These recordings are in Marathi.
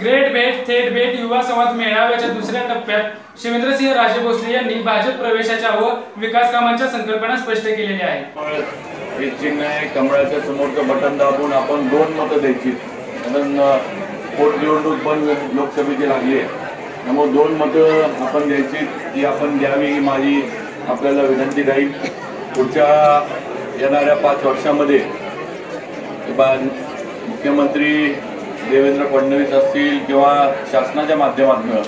ग्रेट भेट थेट भेट युवा संवाद मेळाव्याच्या दुसऱ्या टप्प्यात शिवेंद्रसिंह राजे भोसले यांनी भाजप प्रवेशाच्या व विकास कामांच्या संकल्पना स्पष्ट केलेल्या आहेत. हे चिन्ह आहे कमळाच्या समोरचं बटन दाबून आपण दोन मतं द्यायची. कारण पोटनिवडणूक पण लोकसभेची लागली आहे. त्यामुळे दोन मतं आपण द्यायची ती आपण द्यावी ही माझी आपल्याला विनंती राहील. पुढच्या येणाऱ्या पाच वर्षामध्ये बा- मुख्यमंत्री देवेंद्र फडणवीस असतील किंवा शासनाच्या माध्यमातून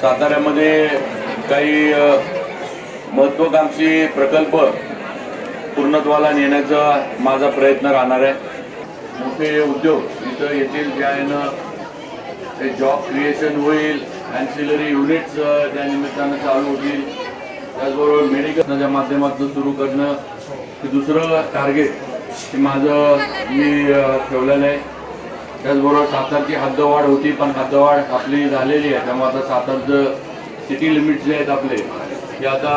साताऱ्यामध्ये काही महत्वाकांक्षी महत्त्वाकांक्षी प्रकल्प पूर्णत्वाला नेण्याचा माझा प्रयत्न राहणार आहे. मोठे उद्योग इथं येतील ज्यानं ते जॉब क्रिएशन होईल अँसिलरी युनिट्स त्या निमित्तानं चालू होतील. त्याचबरोबर मेडिकलच्या माध्यमातून सुरू करणं हे दुसरं टार्गेट हे माझं मी ठेवलेलं आहे. त्याचबरोबर सातारची हद्दवाढ होती पण हद्दवाढ आपली झालेली आहे. त्यामुळे आता सातारचं सिटी लिमिट जे आहेत आपले ते आता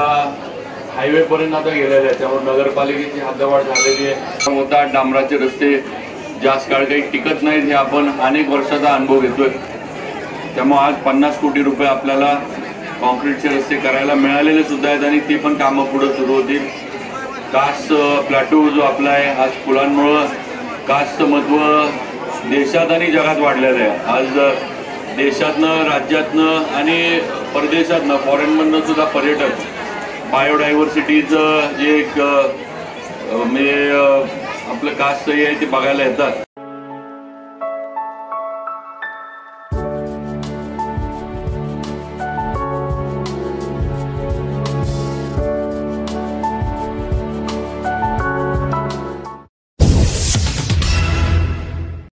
हायवेपर्यंत आता गेलेले आहेत. त्यामुळे नगरपालिकेची हद्दवाढ झालेली आहे. मोठा डांबराचे रस्ते जास्त काळ काही टिकत नाहीत हे आपण अनेक वर्षाचा अनुभव घेतोय. त्यामुळे आज पन्नास कोटी रुपये आपल्याला कॉन्क्रीटचे रस्ते करायला मिळालेले सुद्धा आहेत आणि ते पण कामं पुढं सुरू होतील. कास्ट प्लॅटो जो आपला आहे आज फुलांमुळं कास्टचं महत्त्व देशात आणि जगात वाढलेलं आहे. आज देशातनं राज्यातनं आणि परदेशातनं फॉरेनमधनं सुद्धा पर्यटक बायोडायव्हर्सिटीचं जे एक म्हणजे आपलं कास्ट आहे ते बघायला येतात.